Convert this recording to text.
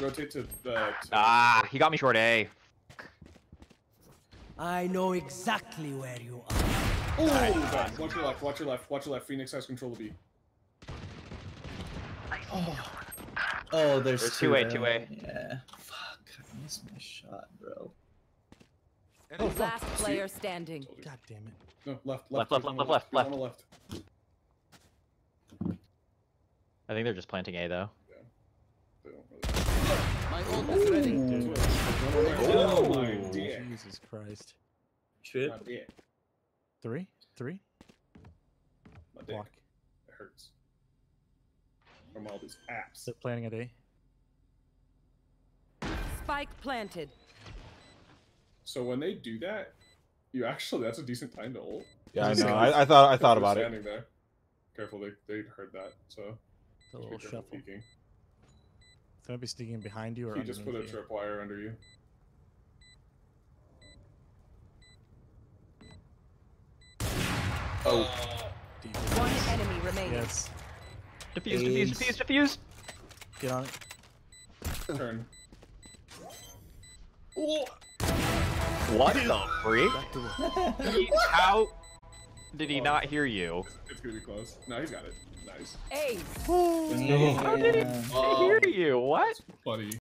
rotate to the. To Ah, he got me short A. I know exactly where you are. Oh, done. Watch your left. Watch your left. Watch your left. Phoenix has control of B. Oh, there's, There's two 2A, 2A. Yeah. Fuck, I missed my shot, bro. Last player standing. God damn it. No, left, Left, left, left, he's on left, left, He's on the left. I think they're just planting A though. They don't really. Dude. Oh my dick. Jesus Christ. Trip. My dick. Three? Three? My dick. Block. It hurts. From all these apps. They're planning a day. Spike planted. So when they do that, you actually that's a decent time to ult. Yeah, I know. I, I thought I thought They're about it. standing There. Careful, they they heard that. So The be little careful shuffle. peeking. They might be sneaking behind you or He just put a underneath you. tripwire under you. Oh, Deep. One enemy remaining. Yes. Defuse, defuse, Ace. defuse, defuse. Get on it. Turn. What the freak? Back to work. He- How did he not hear you? It's gonna be close. No, he's got it. Nice. Ace. How did he yeah. hear you? What? Buddy.